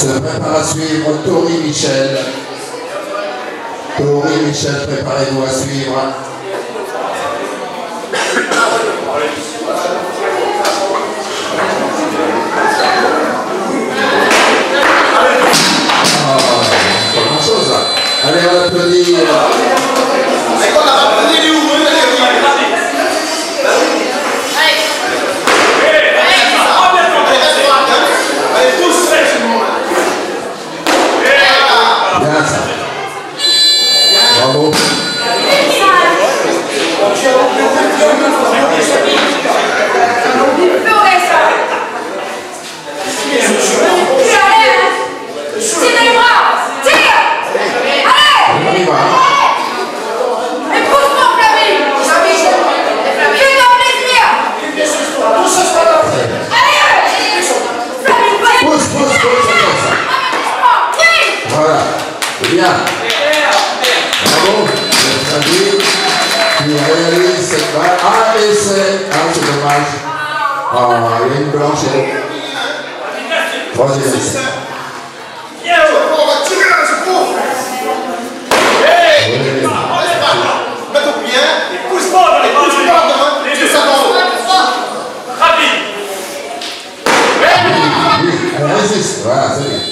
prépare à suivre Tori Michel. Tori Michel, préparez-vous à suivre. C'est bien. Bravo. Le traduit qui réalise cette balle. Ah, et c'est. Ah, c'est dommage. Ah, il y a une blanche. Troisième essai. Oui. Oui, elle résiste.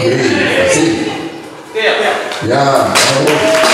아, 예. 네, 네. 야. 야.